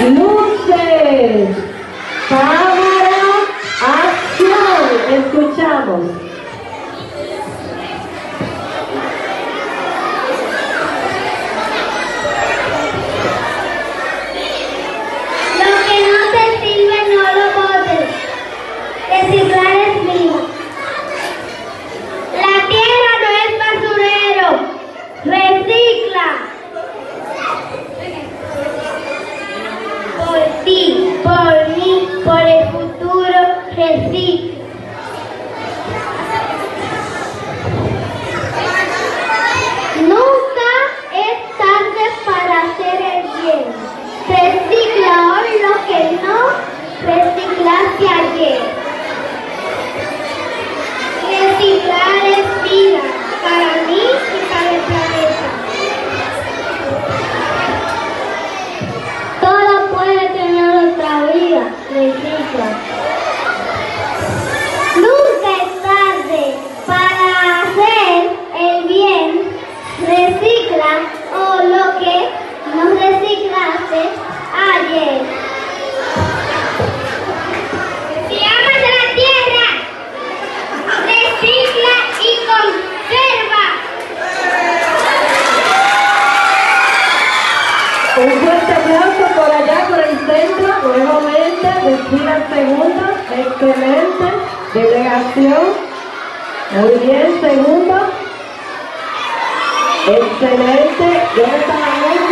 Luces, ¡Cámara! ¡Acción! ¡Escuchamos! Lo que no se sirve no lo puede. Descifrar es mío. La tierra no es basurero. ¡Recicla! ti, por mí, por el futuro que sí. Un fuerte aplauso por allá, por el centro, nuevamente, respiran segundos, excelente, delegación, muy bien, segundo, excelente, de esta manera